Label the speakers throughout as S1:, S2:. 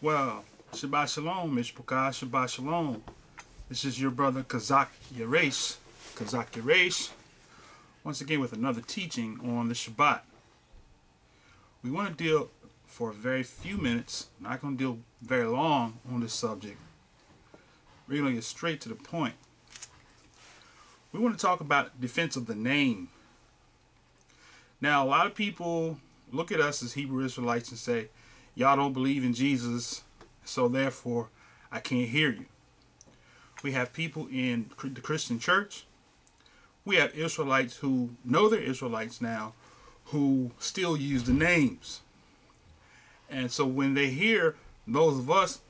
S1: Well, Shabbat Shalom, Mishpukah, Shabbat Shalom. This is your brother Chazaq Yaresh, Chazaq Yaresh, once again with another teaching on the Shabbat. We want to deal for a very few minutes, not going to deal very long on this subject. We're going to get straight to the point. We want to talk about defense of the name. Now, a lot of people look at us as Hebrew Israelites and say, y'all don't believe in Jesus, so therefore I can't hear you. We have people in the Christian church. We have Israelites who know they're Israelites now who still use the names. And so when they hear those of us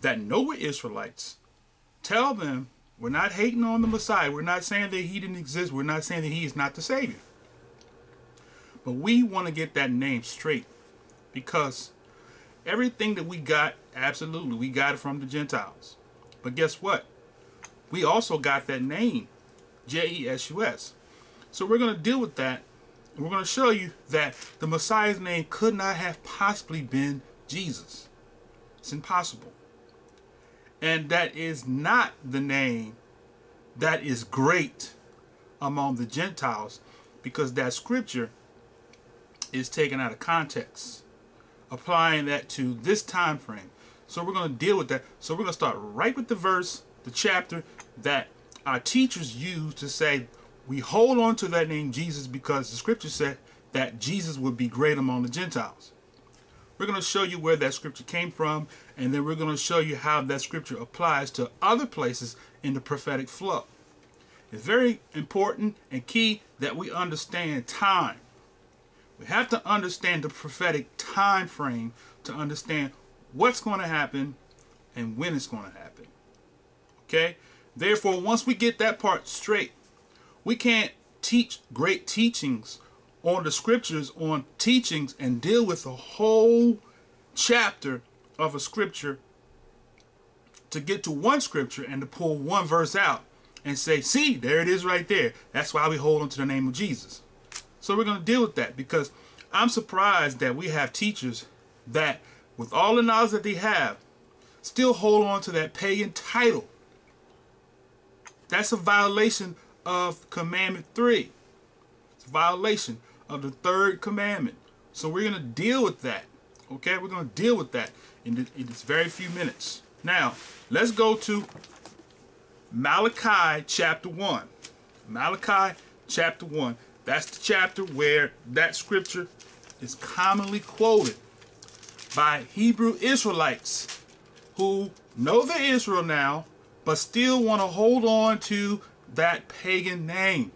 S1: that know we're Israelites, tell them we're not hating on the Messiah. We're not saying that he didn't exist. We're not saying that he is not the Savior. But we want to get that name straight because everything that we got, absolutely, we got it from the Gentiles. But guess what? We also got that name, J-E-S-U-S. So we're going to deal with that. We're going to show you that the Messiah's name could not have possibly been Jesus. It's impossible. And that is not the name that is great among the Gentiles because that scripture is taken out of context, applying that to this time frame. So we're going to deal with that. So we're going to start right with the verse, the chapter that our teachers use to say we hold on to that name Jesus because the scripture said that Jesus would be great among the Gentiles. We're going to show you where that scripture came from, and then we're going to show you how that scripture applies to other places in the prophetic flow. It's very important and key that we understand time. We have to understand the prophetic time frame to understand what's going to happen and when it's going to happen. Okay? Therefore, once we get that part straight, we can't teach great teachings on the scriptures on teachings and deal with a whole chapter of a scripture to get to one scripture and to pull one verse out and say, see, there it is right there. That's why we hold on to the name of Jesus. So we're going to deal with that because I'm surprised that we have teachers that, with all the knowledge that they have, still hold on to that pagan title. That's a violation of Commandment 3. It's a violation of the third commandment. So we're going to deal with that. Okay, we're going to deal with that in, the, in this very few minutes. Now, let's go to Malachi chapter 1. Malachi chapter 1. That's the chapter where that scripture is commonly quoted by Hebrew Israelites who know they're Israel now, but still want to hold on to that pagan name.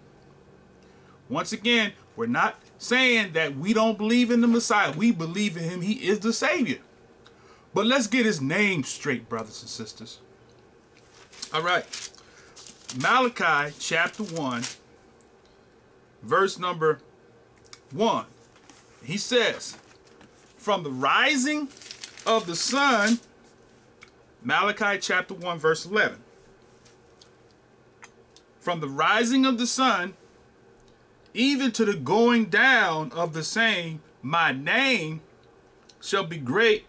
S1: Once again, we're not saying that we don't believe in the Messiah. We believe in him. He is the Savior. But let's get his name straight, brothers and sisters. All right. Malachi chapter 1, verse number 1. He says, From the rising of the sun, Malachi chapter 1, verse 11. From the rising of the sun, even to the going down of the same, my name shall be great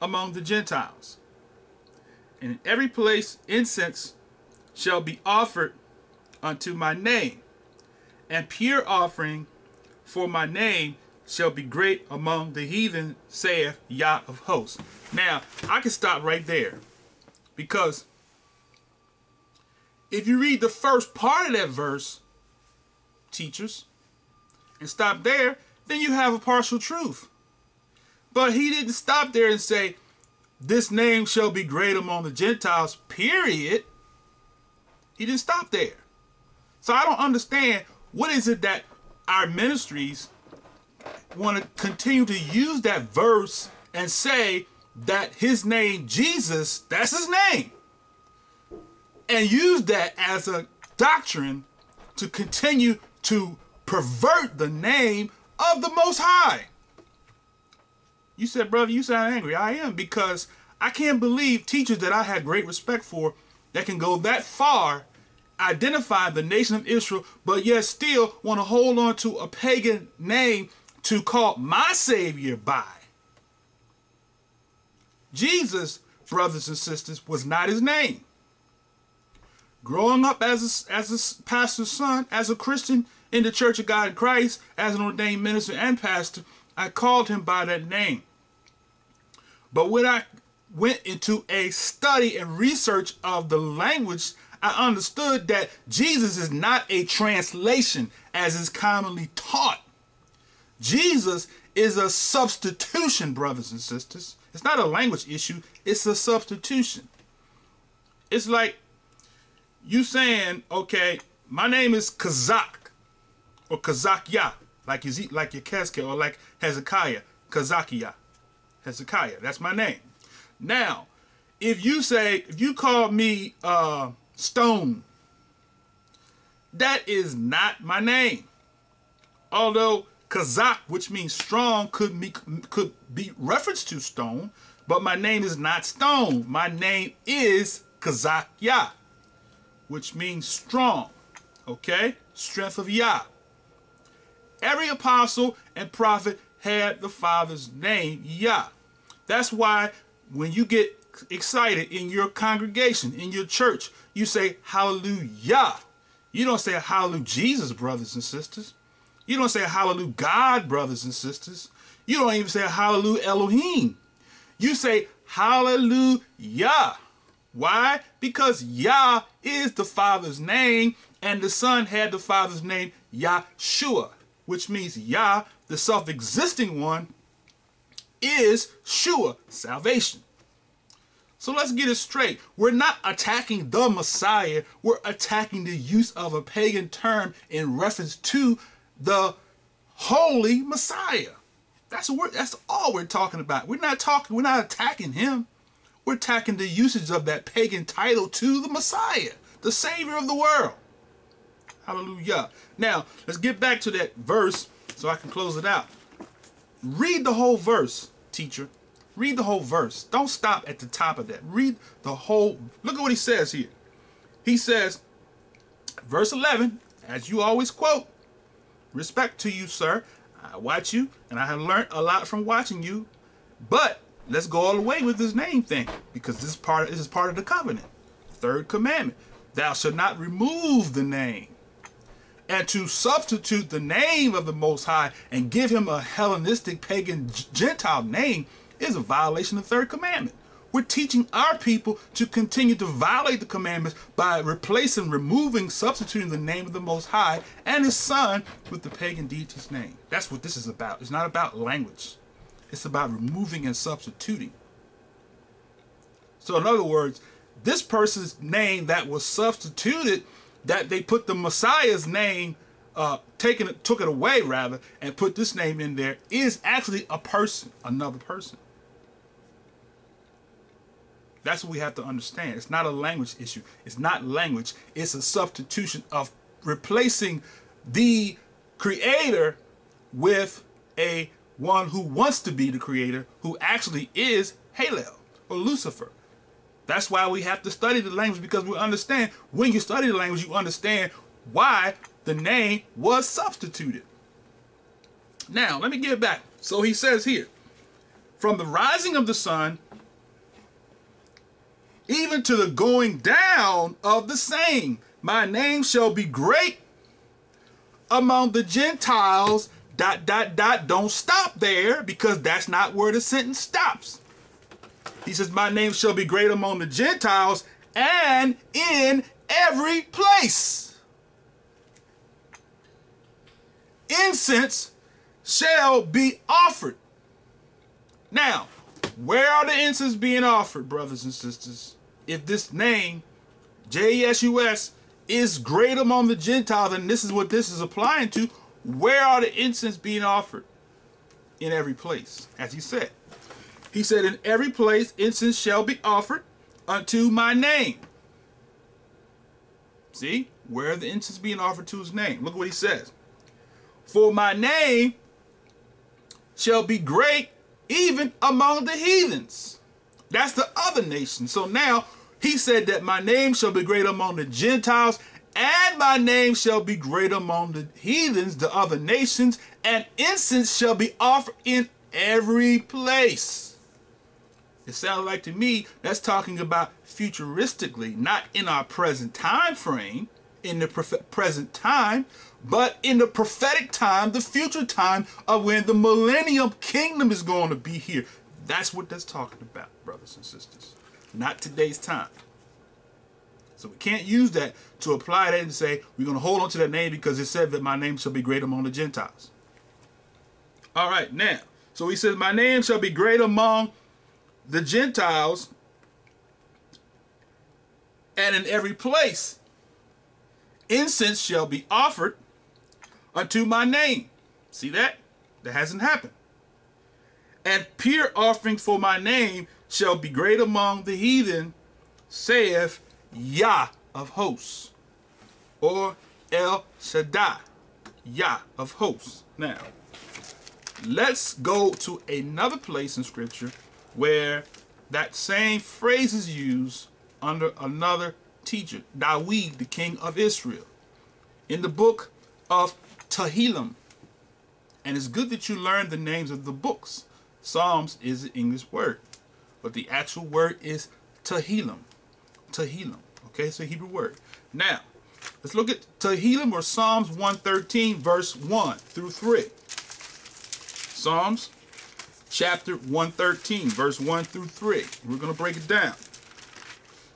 S1: among the Gentiles. And in every place incense shall be offered unto my name, and pure offering for my name shall be great among the heathen, saith Yah of hosts. Now, I can stop right there because if you read the first part of that verse, teachers, and stop there, then you have a partial truth. But he didn't stop there and say, this name shall be great among the Gentiles, period. He didn't stop there. So I don't understand what is it that our ministries want to continue to use that verse and say that his name, Jesus, that's his name. And use that as a doctrine to continue to pervert the name of the Most High. You said, brother, you sound angry. I am because I can't believe teachers that I had great respect for that can go that far, identify the nation of Israel, but yet still want to hold on to a pagan name to call my Savior by. Jesus, brothers and sisters, was not his name. Growing up as a, as a pastor's son, as a Christian in the Church of God in Christ, as an ordained minister and pastor, I called him by that name. But when I went into a study and research of the language, I understood that Jesus is not a translation as is commonly taught. Jesus is a substitution, brothers and sisters. It's not a language issue, it's a substitution. It's like you saying, okay, my name is Chazaq or Kazakya, like you like your Keske or like Hezekiah, Kazakia. Hezekiah, that's my name. Now, if you say, if you call me uh, Stone, that is not my name. Although Chazaq, which means strong, could be, could be reference to stone, but my name is not stone. My name is Chazaq Yah, which means strong. Okay? Strength of Yah. Every apostle and prophet had the Father's name, Yah. That's why when you get excited in your congregation, in your church, you say hallelujah. You don't say hallelujah Jesus, brothers and sisters. You don't say hallelujah God, brothers and sisters. You don't even say hallelujah Elohim. You say hallelujah. Why? Because Yah is the Father's name, and the Son had the Father's name Yahshua, which means Yah, the self-existing one, is Shua, salvation. So let's get it straight. We're not attacking the Messiah. We're attacking the use of a pagan term in reference to the holy Messiah. That's what that's all we're talking about. We're not talking, we're not attacking him. We're attacking the usage of that pagan title to the Messiah, the Savior of the world. Hallelujah. Now, let's get back to that verse so I can close it out. Read the whole verse, teacher. Read the whole verse. Don't stop at the top of that. Read the whole. Look at what he says here. He says, verse 11, as you always quote, respect to you, sir. I watch you, and I have learned a lot from watching you. But let's go all the way with this name thing, because this is part of, this is part of the covenant. Third commandment: Thou shalt not remove the name. And to substitute the name of the Most High and give him a Hellenistic pagan Gentile name is a violation of the third commandment. We're teaching our people to continue to violate the commandments by replacing, removing, substituting the name of the Most High and His Son with the pagan deity's name. That's what this is about. It's not about language. It's about removing and substituting. So in other words, this person's name that was substituted, that they put the Messiah's name, uh, taken took it away rather, and put this name in there, is actually a person, another person. That's what we have to understand. It's not a language issue. It's not language. It's a substitution of replacing the creator with a one who wants to be the creator, who actually is Halel or Lucifer. That's why we have to study the language because we understand when you study the language, you understand why the name was substituted. Now, let me get back. So he says here, from the rising of the sun even to the going down of the same. My name shall be great among the Gentiles. Dot, dot, dot. Don't stop there because that's not where the sentence stops. He says, My name shall be great among the Gentiles and in every place. Incense shall be offered. Now, where are the incense being offered, brothers and sisters? If this name, J-E-S-U-S, is great among the Gentiles, and this is what this is applying to, where are the incense being offered? In every place, as he said. He said, in every place incense shall be offered unto my name. See, where are the incense being offered to his name. Look what he says. For my name shall be great even among the heathens. That's the other nation. So now he said that my name shall be great among the Gentiles, and my name shall be great among the heathens, the other nations, and incense shall be offered in every place. It sounds like to me that's talking about futuristically, not in our present time frame, in the present time, but in the prophetic time, the future time of when the millennium kingdom is going to be here. That's what that's talking about, brothers and sisters. Not today's time. So we can't use that to apply that and say we're going to hold on to that name because it said that my name shall be great among the Gentiles. All right, now, so he says, My name shall be great among the Gentiles and in every place incense shall be offered unto my name. See that? That hasn't happened. And pure offerings for my name shall be great among the heathen, saith Yah of hosts, or El Shaddai, Yah of hosts. Now, let's go to another place in Scripture where that same phrase is used under another teacher, Dawid, the king of Israel, in the book of Tehillim. And it's good that you learn the names of the books. Psalms is an English word, but the actual word is Tehillim. Tehillim. Okay, it's a Hebrew word. Now, let's look at Tehillim or Psalms 113, verse 1 through 3. Psalms chapter 113, verse 1 through 3. We're going to break it down.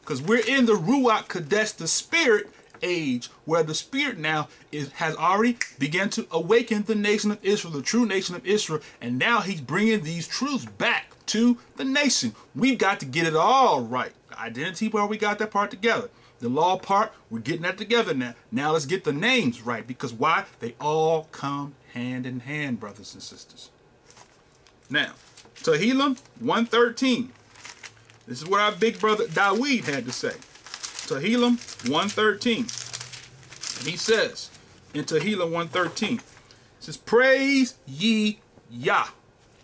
S1: Because we're in the Ruach Kadesh, the spirit age, where the spirit now is, has already begun to awaken the nation of Israel, the true nation of Israel. And now he's bringing these truths back to the nation. We've got to get it all right. The identity part, we got that part together. The law part, we're getting that together now. Now let's get the names right. Because why? They all come hand in hand, brothers and sisters. Now, Tehillim 113. This is what our big brother Dawid had to say. Tehillim 113. And he says in Tehillim 113, says, Praise ye Yah.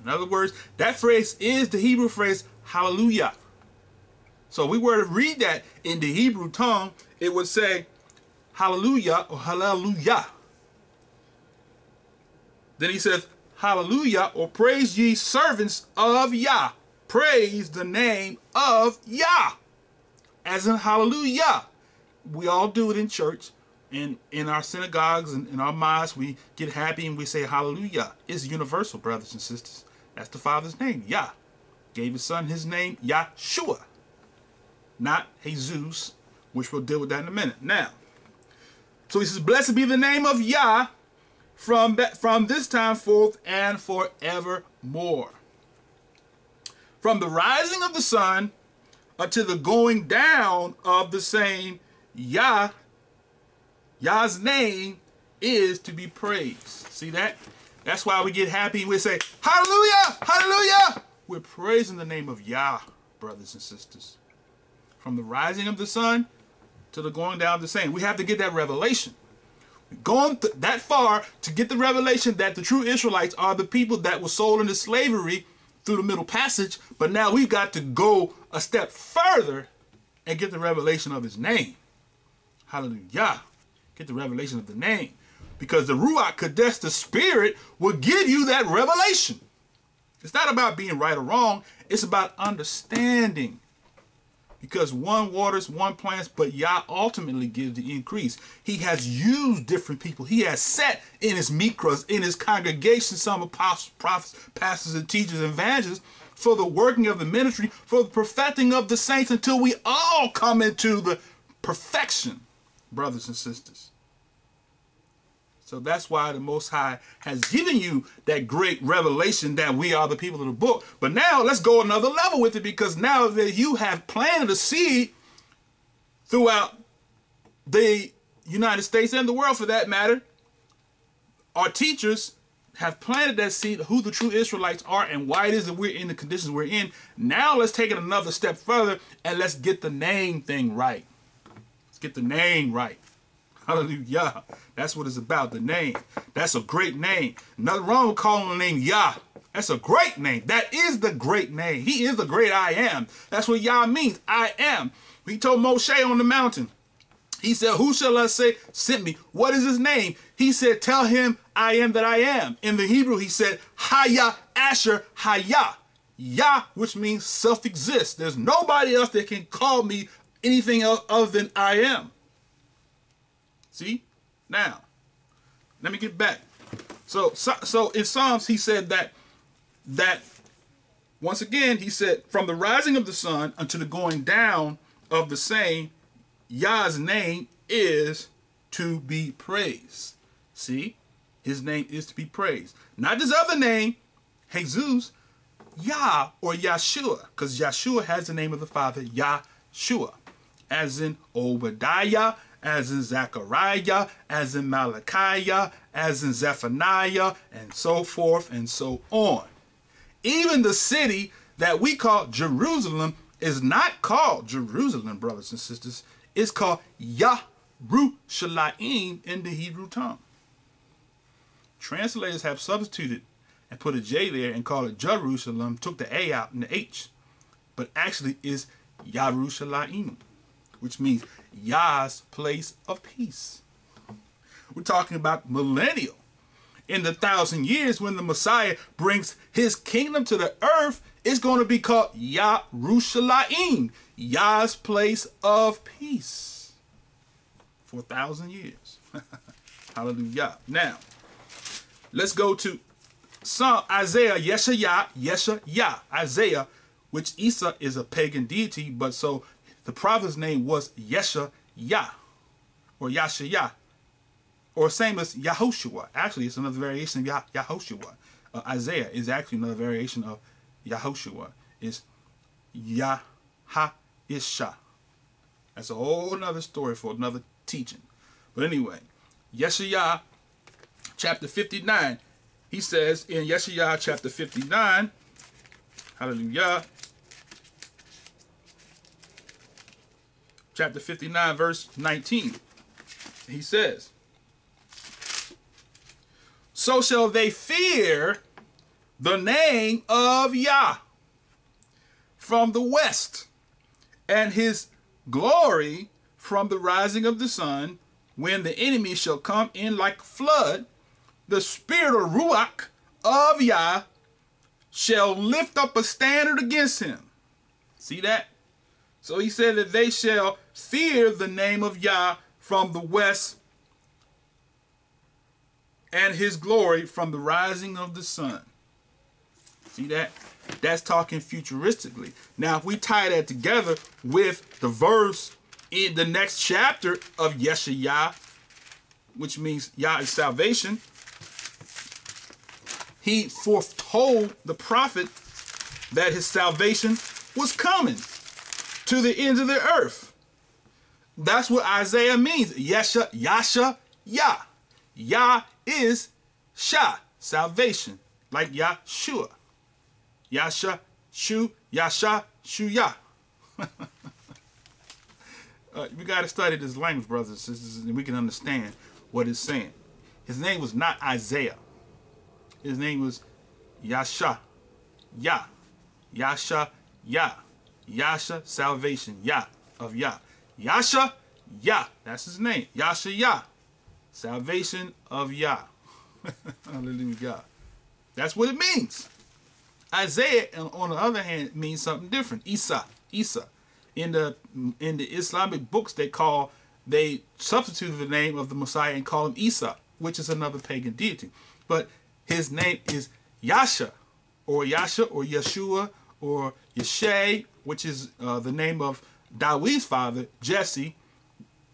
S1: In other words, that phrase is the Hebrew phrase hallelujah. So we were to read that in the Hebrew tongue, it would say hallelujah or hallelujah. Then he says, hallelujah or praise ye servants of Yah. Praise the name of Yah. As in hallelujah. We all do it in church. In, in our synagogues and in our mosques, we get happy and we say hallelujah. It's universal, brothers and sisters. That's the Father's name, Yah. Gave his son his name, Yahshua. Not Jesus, which we'll deal with that in a minute. Now, so he says, Blessed be the name of Yah from, from this time forth and forevermore. From the rising of the sun until the going down of the same, Yah, Yah's name is to be praised. See that? That's why we get happy. We say, Hallelujah! Hallelujah! We're praising the name of Yah, brothers and sisters. From the rising of the sun to the going down of the same. We have to get that revelation. We've gone th that far to get the revelation that the true Israelites are the people that were sold into slavery through the middle passage, but now we've got to go a step further and get the revelation of his name. Hallelujah. Get the revelation of the name. Because the Ruach Kadesh, the Spirit, will give you that revelation. It's not about being right or wrong. It's about understanding. Because one waters, one plants, but Yah ultimately gives the increase. He has used different people. He has set in his mikras, in his congregation, some apostles, prophets, pastors, and teachers, and evangelists, for the working of the ministry, for the perfecting of the saints, until we all come into the perfection, brothers and sisters. So that's why the Most High has given you that great revelation that we are the people of the book. But now let's go another level with it because now that you have planted a seed throughout the United States and the world for that matter, our teachers have planted that seed who the true Israelites are and why it is that we're in the conditions we're in. Now let's take it another step further and let's get the name thing right. Let's get the name right. Hallelujah. That's what it's about, the name. That's a great name. Nothing wrong with calling the name Yah. That's a great name. That is the great name. He is the great I am. That's what Yah means. I am. He told Moshe on the mountain. He said, Who shall I say sent me? What is his name? He said, Tell him I am that I am. In the Hebrew, he said, Haya Asher Haya. Yah, which means self-exist. There's nobody else that can call me anything else other than I am. See? Now, let me get back. So, so, so in Psalms, he said that that once again, he said, from the rising of the sun unto the going down of the same, Yah's name is to be praised. See? His name is to be praised. Not this other name, Jesus, Yah or Yeshua, because Yeshua has the name of the Father, Yahshua, as in Obadiah, as in Zechariah, as in Malachi, as in Zephaniah, and so forth and so on. Even the city that we call Jerusalem is not called Jerusalem, brothers and sisters. It's called Yahrushalayim in the Hebrew tongue. Translators have substituted and put a J there and called it Jerusalem, took the A out and the H. But actually is Yarushalayim, which means Yah's place of peace. We're talking about millennial. In the thousand years when the Messiah brings his kingdom to the earth, it's going to be called Yarushalayim, Yah's place of peace. For a thousand years. Hallelujah. Now, let's go to Psalm Isaiah Yeshaya Yeshaya Isaiah, which Isa is a pagan deity, but so the prophet's name was Yesha Yah or Yashaya or same as Yahoshua. Actually, it's another variation of Yah Yahoshua. Uh, Isaiah is actually another variation of Yahoshua. It's Yaha Isha. That's a whole another story for another teaching. But anyway, Yeshaya chapter 59 he says in Yeshaya chapter 59, hallelujah, chapter 59, verse 19, he says, So shall they fear the name of Yah from the west, and his glory from the rising of the sun, when the enemy shall come in like flood, the spirit of Ruach of Yah shall lift up a standard against him. See that? So he said that they shall fear the name of Yah from the west and his glory from the rising of the sun. See that? That's talking futuristically. Now, if we tie that together with the verse in the next chapter of Yeshaya, which means Yah is salvation, he foretold the prophet that his salvation was coming to the ends of the earth. That's what Isaiah means. Yesha, Yasha, Yah. Yah is Shah, salvation, like Yahshua. Yasha, Shu, Yasha, Shu, Yah. uh, we got to study this language, brothers and sisters, and we can understand what it's saying. His name was not Isaiah. His name was Yasha. Yah. Yasha. Yah. Yasha, salvation. Yah of Yah. Yasha. Yah. That's his name. Yasha Yah. Salvation of Yah. Hallelujah. That's what it means. Isaiah, on the other hand, means something different. Isa. Isa. In the in the Islamic books, they call they substituted the name of the Messiah and call him Isa, which is another pagan deity. But his name is Yasha, or Yasha, or Yeshua, or Yeshe, which is uh, the name of Dawi's father, Jesse.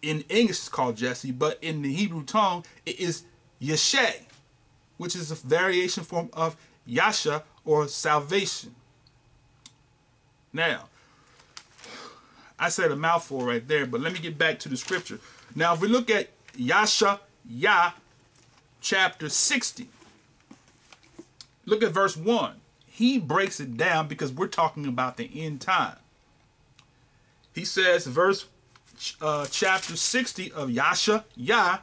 S1: In English, it's called Jesse, but in the Hebrew tongue, it is Yeshe, which is a variation form of Yasha, or salvation. Now, I said a mouthful right there, but let me get back to the scripture. Now, if we look at Yasha, Yah, chapter 60, Look at verse 1. He breaks it down because we're talking about the end time. He says, verse uh, chapter 60 of Yasha, Yah,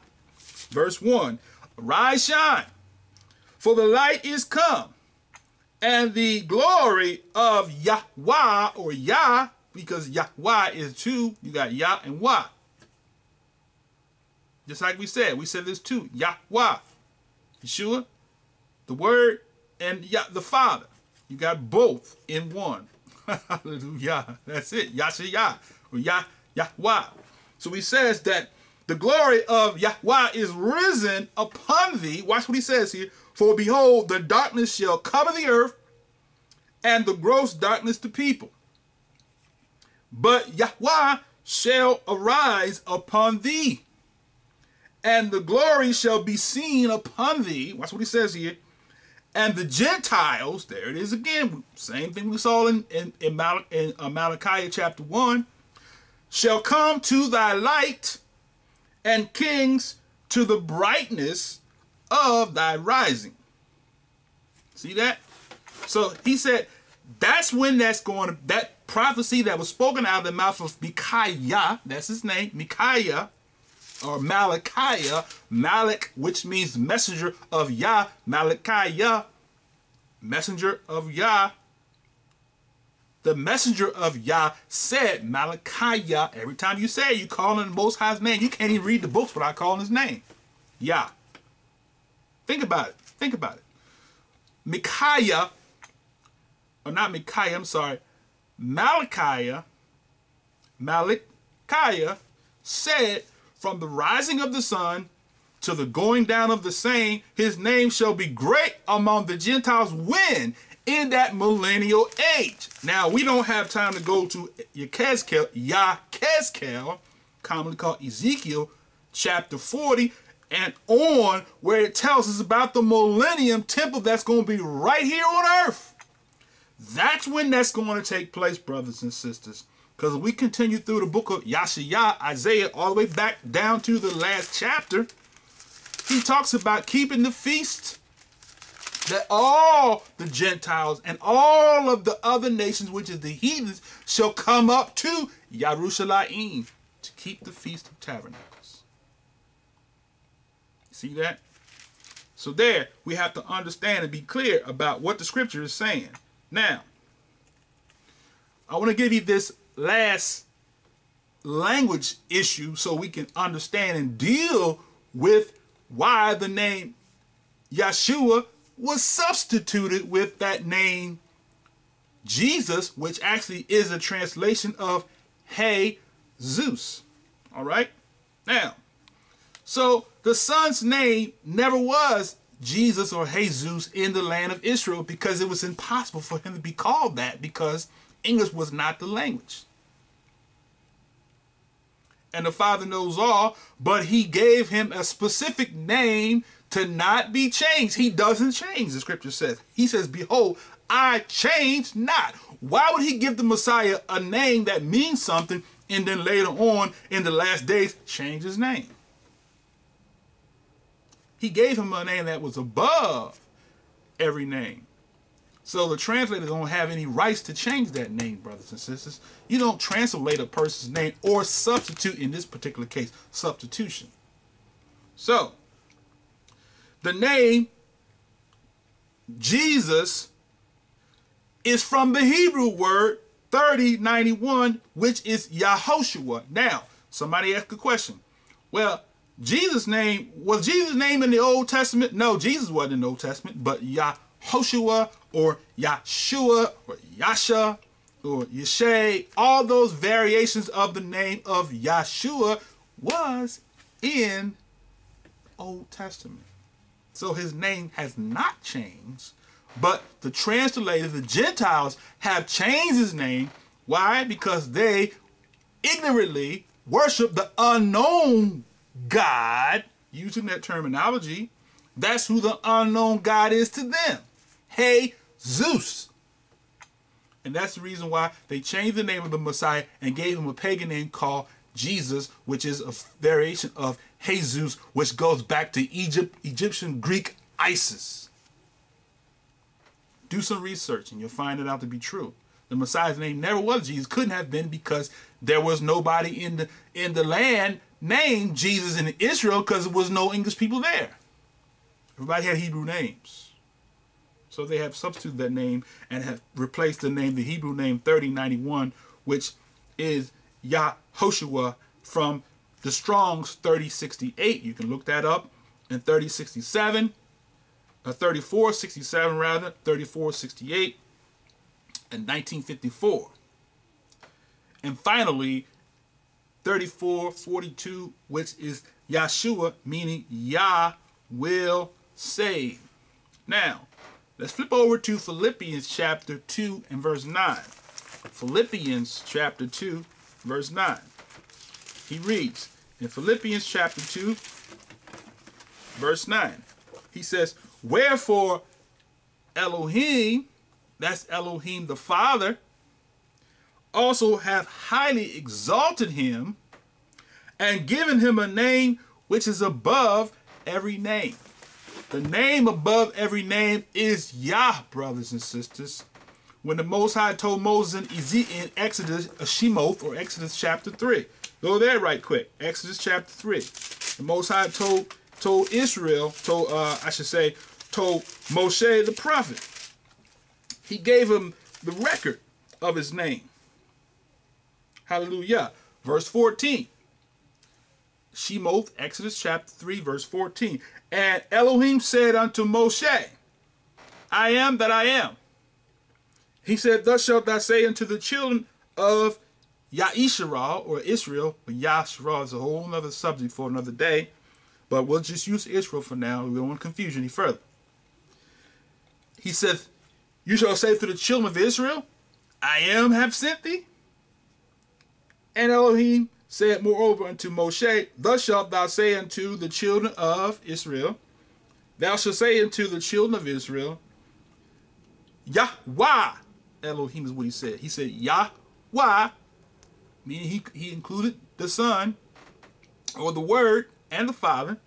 S1: verse 1. Rise, shine, for the light is come, and the glory of Yahweh, or Yah, because Yahweh is two, you got Yah and Wah. Just like we said, we said this too, Yahweh. Yeshua, the word and Yah, the Father. You got both in one. Hallelujah. That's it. Yashiyah or Yah Yahweh. So he says that the glory of Yahweh is risen upon thee. Watch what he says here. For behold, the darkness shall cover the earth, and the gross darkness the people. But Yahweh shall arise upon thee, and the glory shall be seen upon thee. Watch what he says here. And the Gentiles, there it is again, same thing we saw in, in, in, Mal in uh, Malachi chapter 1, shall come to thy light, and kings to the brightness of thy rising. See that? So he said, that's when that's going to, that prophecy that was spoken out of the mouth of Micaiah, that's his name, Micaiah, or Malachiah, Malik, which means messenger of Yah, Malachiah, messenger of Yah. The messenger of Yah said Malachiah. Every time you say you call in the Most High's name. You can't even read the books without calling his name. Yah. Think about it. Think about it. Micaiah, or not Micaiah, I'm sorry, Malachiah, Malachiah said, from the rising of the sun to the going down of the same, his name shall be great among the Gentiles when in that millennial age. Now, we don't have time to go to Yechezkel, Yachezkel, commonly called Ezekiel, chapter 40, and on, where it tells us about the millennium temple that's going to be right here on earth. That's when that's going to take place, brothers and sisters. Because we continue through the book of Yashiyah, Isaiah, all the way back down to the last chapter, he talks about keeping the feast that all the Gentiles and all of the other nations, which is the heathens, shall come up to Yerushalayim to keep the Feast of Tabernacles. See that? So there, we have to understand and be clear about what the scripture is saying. Now, I want to give you this last language issue so we can understand and deal with why the name Yeshua was substituted with that name Jesus, which actually is a translation of Hey Zeus. All right? Now, so the son's name never was Jesus or Jesus in the land of Israel because it was impossible for him to be called that because English was not the language. And the Father knows all, but he gave him a specific name to not be changed. He doesn't change, the scripture says. He says, Behold, I change not. Why would he give the Messiah a name that means something and then later on in the last days change his name? He gave him a name that was above every name. So the translators don't have any rights to change that name, brothers and sisters. You don't translate a person's name or substitute, in this particular case, substitution. So, the name Jesus is from the Hebrew word 3091, which is Yahoshua. Now, somebody asked a question. Well, Jesus' name, was Jesus' name in the Old Testament? No, Jesus wasn't in the Old Testament, but Yahoshua or Yahshua or Yasha or Yeshe, all those variations of the name of Yahshua was in Old Testament. So his name has not changed, but the translators, the Gentiles, have changed his name. Why? Because they ignorantly worship the unknown God, using that terminology. That's who the unknown God is to them. Hey, Zeus. And that's the reason why they changed the name of the Messiah and gave him a pagan name called Jesus, which is a variation of Jesus, which goes back to Egypt, Egyptian Greek Isis. Do some research and you'll find it out to be true. The Messiah's name never was Jesus, couldn't have been because there was nobody in the in the land named Jesus in Israel because there was no English people there. Everybody had Hebrew names. So they have substituted that name and have replaced the name, the Hebrew name 3091, which is Yahoshua from the Strong's 3068. You can look that up. in 3067, uh, 3467 rather, 3468. in 1954. And finally, 3442, which is Yahshua, meaning Yah will save. Now, let's flip over to Philippians chapter 2 and verse 9. Philippians chapter 2, verse 9. He reads in Philippians chapter 2, verse 9. He says, Wherefore Elohim, that's Elohim the Father, also hath highly exalted him and given him a name which is above every name. The name above every name is Yah, brothers and sisters. When the Most High told Moses in, Ezekiel, in Exodus, Shemoth, or Exodus chapter 3. Go there right quick. Exodus chapter 3. The Most High told told Israel, told uh, I should say, told Moshe the prophet. He gave him the record of his name. Hallelujah. Verse 14. Shemoth, Exodus chapter 3, verse 14. And Elohim said unto Moshe, I am that I am. He said, Thus shalt thou say unto the children of Ya'isharal, or Israel, but Ya'isharal is a whole other subject for another day, but we'll just use Israel for now. We don't want to confuse any further. He says, You shall say to the children of Israel, I am have sent thee. And Elohim said moreover unto Moshe, Thus shalt thou say unto the children of Israel, Thou shalt say unto the children of Israel, Yahweh. Elohim is what he said. He said Yahweh, meaning he, he included the Son, or the Word, and the Father,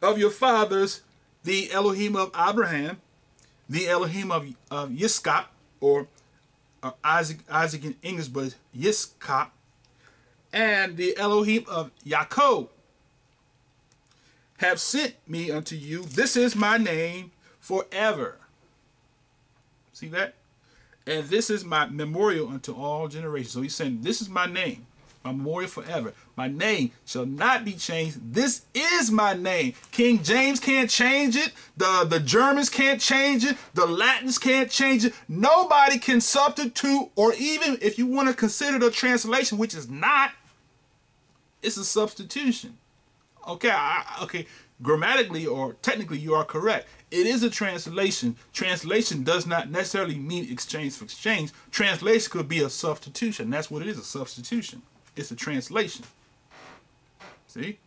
S1: of your fathers, the Elohim of Abraham, the Elohim of, of Yiskak, or uh, Isaac, Isaac in English, but Yiskak, and the Elohim of Yaakov have sent me unto you. This is my name forever. See that? And this is my memorial unto all generations. So he's saying, This is my name, my memorial forever. My name shall not be changed. This is my name. King James can't change it. The, the Germans can't change it. The Latins can't change it. Nobody can substitute, or even if you want to consider the translation, which is not, it's a substitution. Okay, I, okay, grammatically or technically you are correct. It is a translation. Translation does not necessarily mean exchange for exchange. Translation could be a substitution. That's what it is, a substitution. It's a translation. See?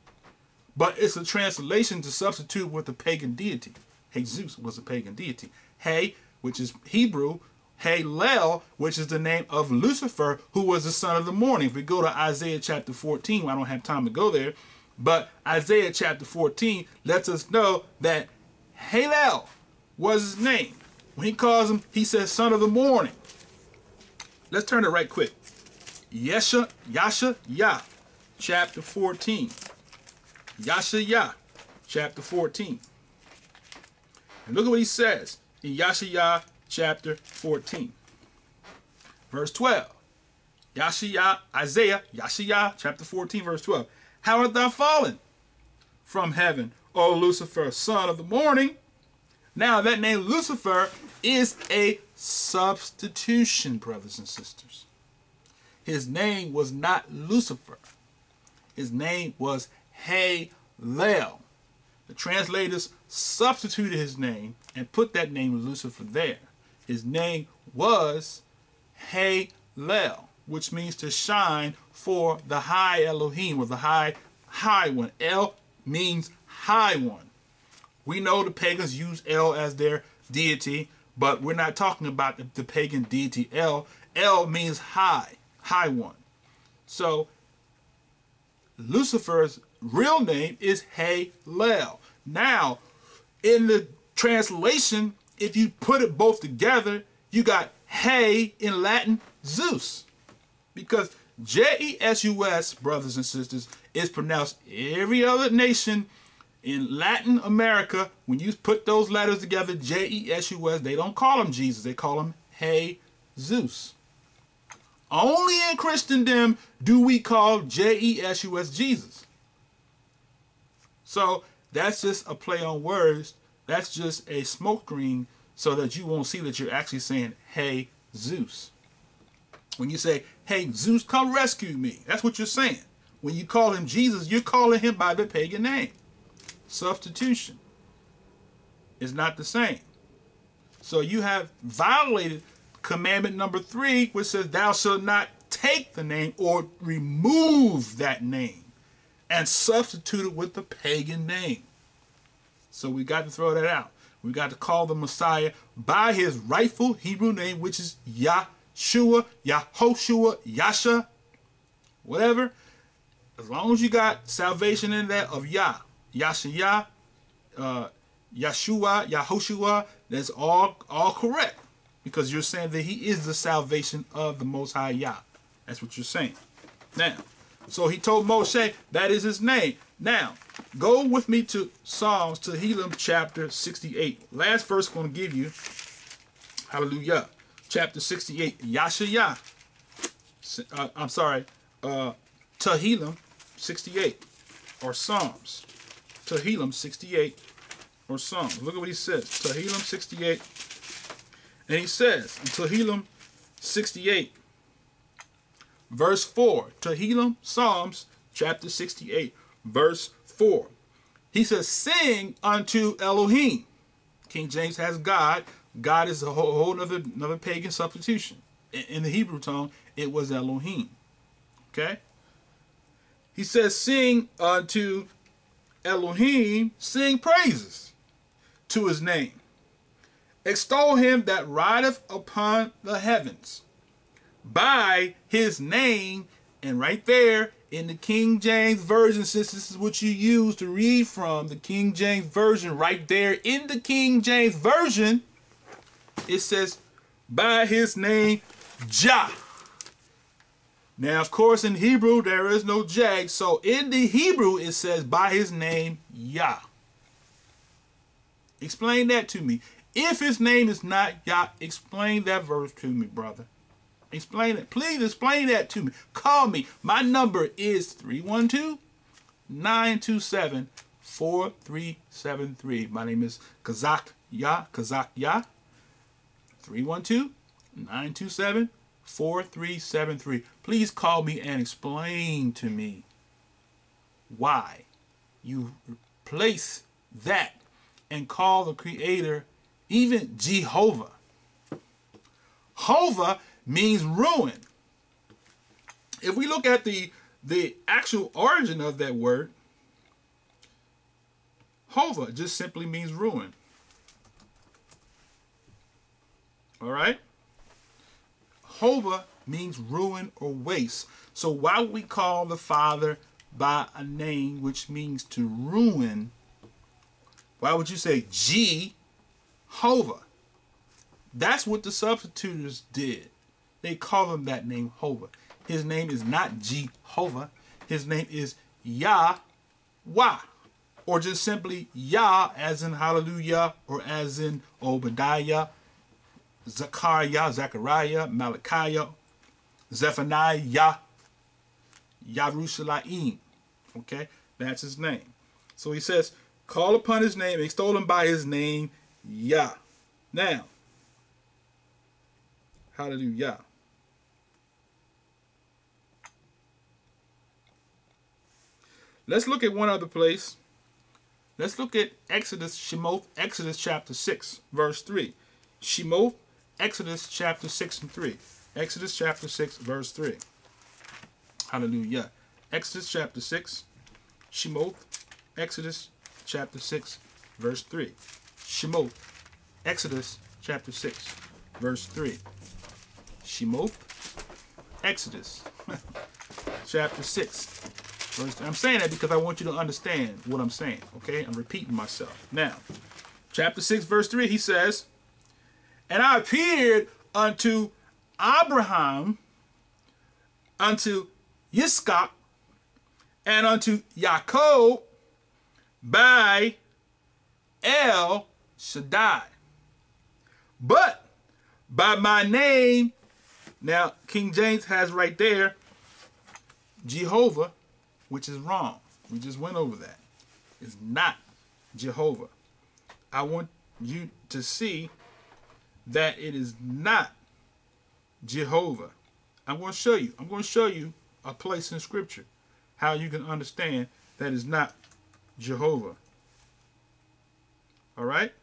S1: But it's a translation to substitute with a pagan deity. Jesus was a pagan deity. Hey, which is Hebrew, Halel, which is the name of Lucifer, who was the son of the morning. If we go to Isaiah chapter 14, I don't have time to go there, but Isaiah chapter 14 lets us know that Halel was his name. When he calls him, he says son of the morning. Let's turn it right quick. Yesha, Yasha, Yah, chapter 14. Yasha, Yah, chapter 14. And look at what he says in Yasha, Yah, chapter 14. Verse 12. Yasha, Isaiah, Yasha, chapter 14, verse 12. How art thou fallen from heaven, O Lucifer, son of the morning? Now, that name Lucifer is a substitution, brothers and sisters. His name was not Lucifer. His name was Halel. The translators substituted his name and put that name Lucifer there. His name was Halel, which means to shine for the high Elohim or the high high one. El means high one. We know the pagans use El as their deity, but we're not talking about the, the pagan deity El. El means high, high one. So Lucifer's real name is Halel. Now, in the translation, if you put it both together, you got Hey in Latin, Zeus. Because J-E-S-U-S, brothers and sisters, is pronounced every other nation in Latin America. When you put those letters together, J-E-S-U-S, they don't call him Jesus. They call him Hey Zeus. Only in Christendom do we call J-E-S-U-S Jesus. So that's just a play on words. That's just a smoke screen so that you won't see that you're actually saying Hey Zeus. When you say, hey, Zeus, come rescue me, that's what you're saying. When you call him Jesus, you're calling him by the pagan name. Substitution is not the same. So you have violated commandment number three, which says, Thou shalt not take the name or remove that name and substitute it with the pagan name. So we got to throw that out. We got to call the Messiah by his rightful Hebrew name, which is Yahshua, Yahoshua, Yasha, whatever. As long as you got salvation in that of Yah, Yashaya, uh, Yeshua, Yahoshua, that's all all correct. Because you're saying that he is the salvation of the Most High Yah. That's what you're saying. Now, so he told Moshe that is his name. Now, go with me to Psalms, Tehillim chapter 68. Last verse I'm going to give you. Hallelujah. Chapter 68. Yashaya. Uh, I'm sorry. Uh, Tehillim 68. Or Psalms. Tehillim 68. Or Psalms. Look at what he says. Tehillim 68. And he says in Tehillim 68. Verse 4. Tehillim Psalms chapter 68 verse 4. He says, Sing unto Elohim. King James has God. God is a whole, whole other, another pagan substitution. In, in the Hebrew tongue, it was Elohim. Okay? He says, Sing unto Elohim, sing praises to his name. Extol him that rideth upon the heavens by his name. And right there in the King James Version, since this is what you use to read from, the King James Version, right there in the King James Version, it says, by his name, Jah. Now, of course, in Hebrew, there is no Jag. So in the Hebrew, it says, by his name, Yah. Explain that to me. If his name is not Yah, explain that verse to me, brother. Explain it. Please explain that to me. Call me. My number is 312 927 4373. My name is Chazaq Ya. Chazaq Ya. 312 927 4373. Please call me and explain to me why you place that and call the Creator even Jehovah. Hova means ruin. If we look at the the actual origin of that word, Hova just simply means ruin. All right? Hova means ruin or waste. So why would we call the Father by a name which means to ruin? Why would you say Jehovah? That's what the substitutors did. They call him that name Hova. His name is not Jehovah. His name is Yahweh. Or just simply Yah as in Hallelujah or as in Obadiah, Zechariah, Zechariah, Malachiah, Zephaniah, Yerushalayim. Okay, that's his name. So he says, call upon his name, extol him by his name, Yah. Now, hallelujah. Let's look at one other place. Let's look at Exodus, Shemoth, Exodus chapter 6, verse 3. Shemoth, Exodus chapter 6 and 3. Exodus chapter 6, verse 3. Hallelujah. Exodus chapter 6, Shemoth, Exodus chapter 6, verse 3. Shemoth, Exodus chapter 6, verse 3. Shemoth, Exodus chapter 6, I'm saying that because I want you to understand what I'm saying. Okay, I'm repeating myself. Now, chapter 6, verse 3, he says, And I appeared unto Abraham, unto Yitzchak, and unto Jacob by El Shaddai. But by my name, now King James has right there, Jehovah, which is wrong. We just went over that. It's not Jehovah. I want you to see that it is not Jehovah. I'm going to show you. I'm going to show you a place in Scripture how you can understand that is not Jehovah. All right?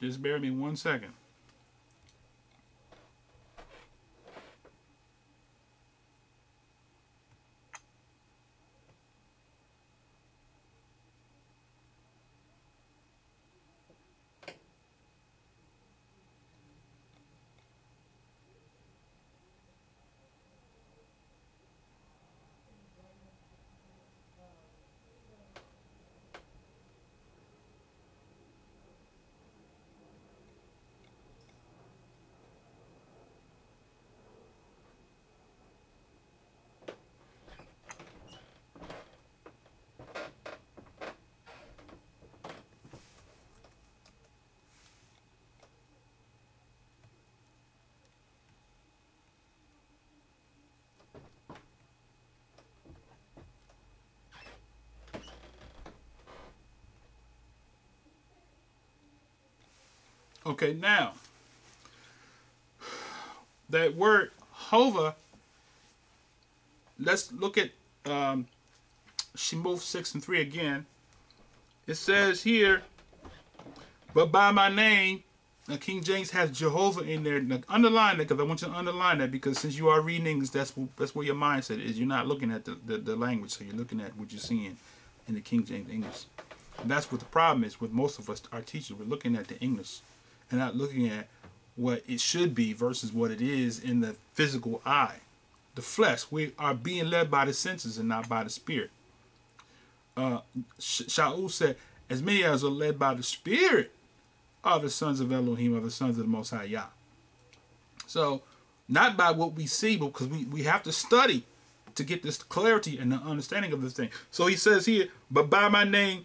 S1: Just bear me one second. Okay, now that word hova. Let's look at um, Shemoth six and three again. It says here, but by my name. Now King James has Jehovah in there. Now, underline that because I want you to underline that because since you are reading that's that's where your mindset is. You're not looking at the, the, the language, so you're looking at what you're seeing in the King James English. And that's what the problem is with most of us, our teachers. We're looking at the English and not looking at what it should be versus what it is in the physical eye. The flesh, we are being led by the senses and not by the spirit. Uh, Shaul said, as many as are led by the spirit are the sons of Elohim, are the sons of the Most High Yah. So, not by what we see, but because we, we have to study to get this clarity and the understanding of this thing. So he says here, but by my name,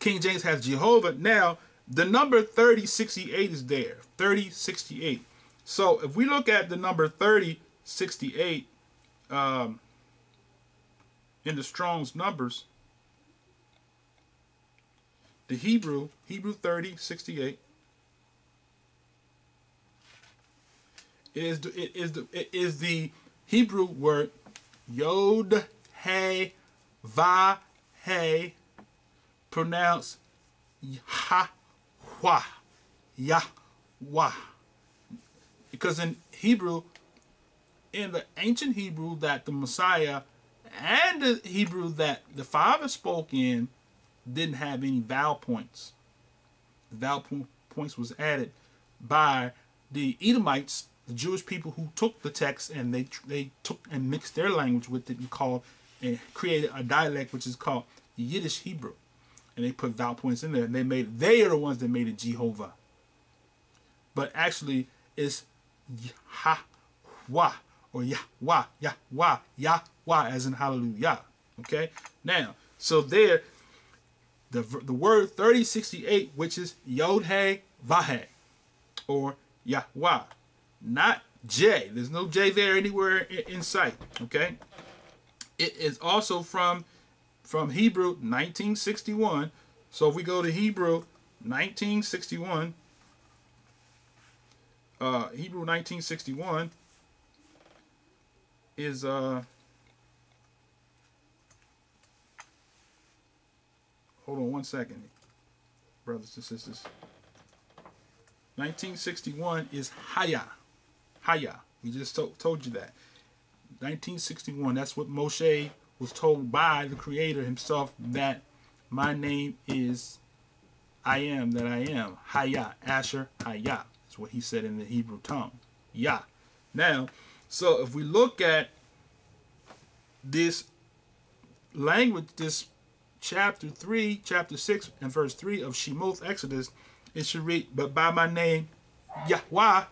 S1: King James has Jehovah. Now, the number 3068 is there. 3068. So if we look at the number 3068 um, in the Strong's numbers, the Hebrew, Hebrew 3068, it is the, it is the, it is the Hebrew word Yod He Va He pronounced Ha Yahweh. Yahweh. Because in Hebrew, in the ancient Hebrew that the Messiah and the Hebrew that the Father spoke in didn't have any vowel points. The vowel points was added by the Edomites, the Jewish people who took the text and they they took and mixed their language with it and called and created a dialect which is called Yiddish Hebrew and they put vowel points in there. And they made they are the ones that made it Jehovah. But actually, it's Yahweh or Yahweh, Yahweh, Yahweh, as in Hallelujah. Okay. Now, so there, the the word thirty sixty eight, which is Yod He Vahe, or Yahweh, not J. There's no J there anywhere in, in sight. Okay. It is also from from Hebrew 1961. So if we go to Hebrew 1961, uh, Hebrew 1961 is uh hold on one second brothers and sisters. 1961 is Haya. Haya. We just to told you that. 1961 that's what Moshe was told by the Creator Himself that my name is I am that I am. Haya, Asher, Haya. That's what he said in the Hebrew tongue. Yah. Now, so if we look at this language, this chapter 3, chapter 6, and verse 3 of Shemoth Exodus, it should read, But by my name, Yahweh,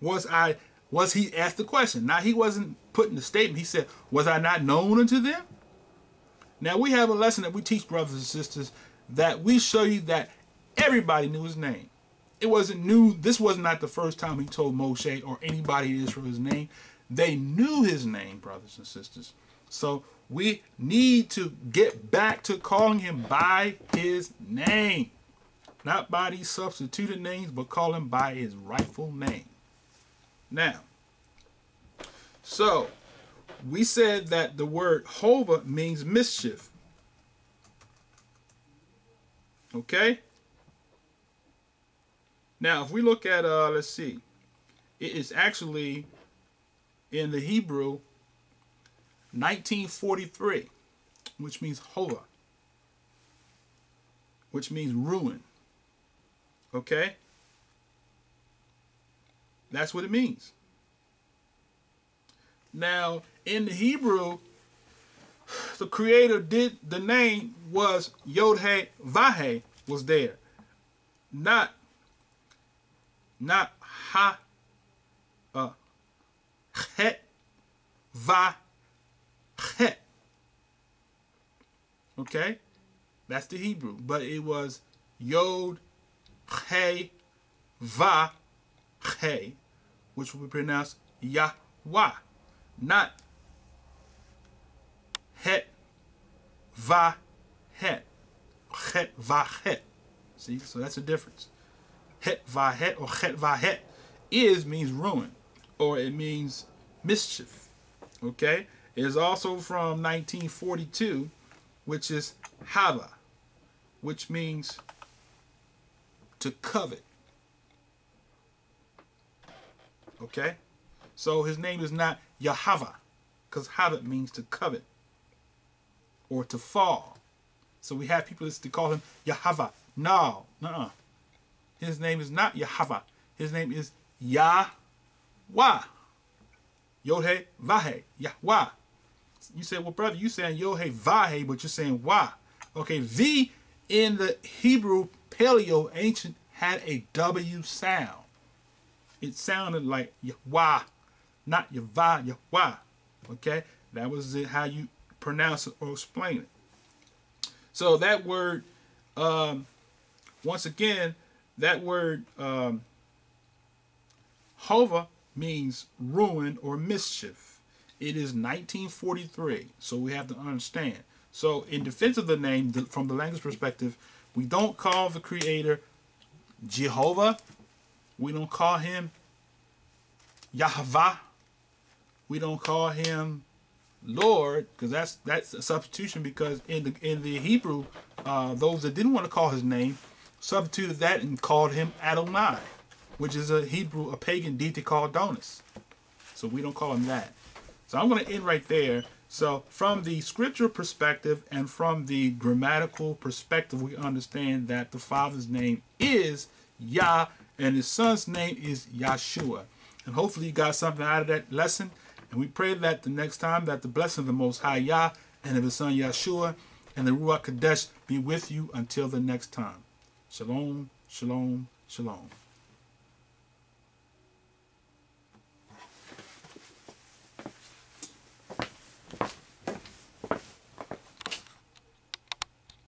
S1: was I was he asked the question. Now he wasn't putting the statement. He said, "Was I not known unto them?" Now we have a lesson that we teach brothers and sisters that we show you that everybody knew his name. It wasn't new. This was not the first time he told Moshe or anybody in Israel his name. They knew his name, brothers and sisters. So we need to get back to calling him by his name. Not by these substituted names, but call him by his rightful name. Now, so we said that the word Hova means mischief. Okay? Now, if we look at, uh, let's see, it is actually in the Hebrew 1943, which means Hova, which means ruin. Okay? That's what it means. Now, in the Hebrew, the creator did the name was Yod He Vahe was there. Not not ha uh het va het. Okay? That's the Hebrew. But it was Yod He Va He, which will be pronounced Yahweh. Not Het Va Het. Het Va Het. See, so that's the difference. Het Va Het or Het Va Het is means ruin or it means mischief. Okay? It is also from 1942, which is Hava, which means to covet. Okay? So his name is not Yahava, because Hava means to covet or to fall. So we have people that call him Yahava. No, no. His name is not Yahava. His name is Yahweh. Yod Vahe. Yahweh. You say, well, brother, you saying Yod Vahe, but you're saying Wah. Okay, V in the Hebrew Paleo ancient had a W sound. It sounded like Yahweh, not Yahweh, Yahweh. Okay, that was it, how you pronounce it or explain it. So that word, um, once again, that word um, Hova means ruin or mischief. It is 1943, so we have to understand. So in defense of the name, from the language perspective, we don't call the creator Jehovah. We don't call him Yahweh. We don't call him Lord, because that's that's a substitution. Because in the in the Hebrew, uh, those that didn't want to call his name substituted that and called him Adonai, which is a Hebrew, a pagan deity called Donus. So we don't call him that. So I'm going to end right there. So from the scripture perspective and from the grammatical perspective, we understand that the Father's name is Yah and his son's name is Yahshua. And hopefully you got something out of that lesson. And we pray that the next time that the blessing of the Most High Yah and of his son Yahshua and the Ruach Kadesh be with you until the next time. Shalom, shalom, shalom.